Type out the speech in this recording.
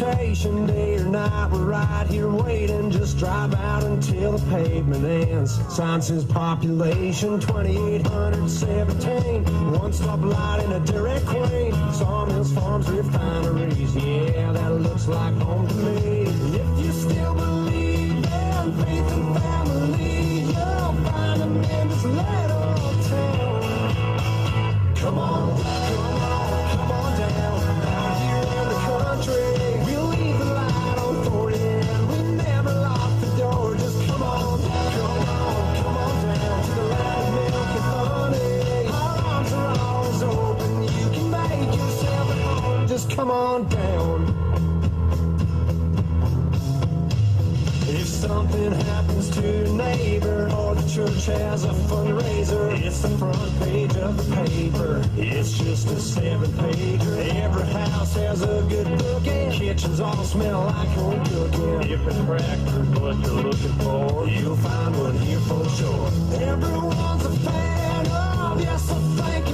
invitation day or night. We're right here waiting. Just drive out until the pavement ends. Sign says population 2817. One stop light in a direct lane. Sawmills, farms, refineries. Yeah, that looks like home to me. come on down. If something happens to your neighbor or the church has a fundraiser, it's the front page of the paper. It's just a seven pager. Every house has a good book and kitchens all smell like home cooking. If it's practice what you're looking for, you'll find one here for sure. Everyone's a fan of yes, I think